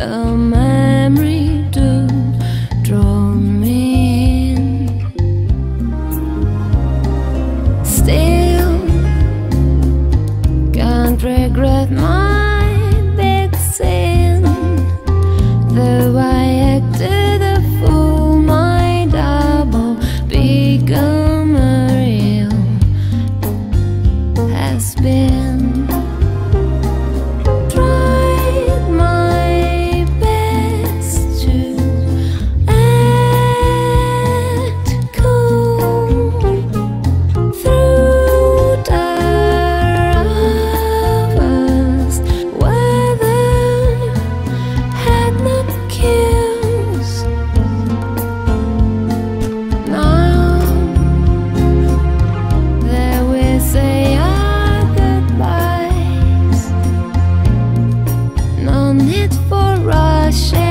a memory do draw me in. Still, can't regret my big sin. way I acted the fool, my double become real has been. for rushing.